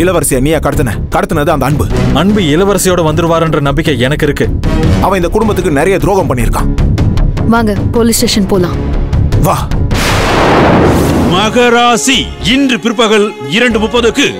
இளவரசியை நீயா கடத்தின கடத்தினது அந்த அன்பு. அன்பு இளவரசியோட வந்துருவாருன்ற நம்பிக்கை எனக்கு இருக்கு. அவன் இந்த குடும்பத்துக்கு நிறைய துரோகம் பண்ணியிருக்கான். வாங்க போலீஸ் ஸ்டேஷன் போலாம். வா. மகராசி இன்று பிற்பகல் இரண்டு முப்பதுக்கு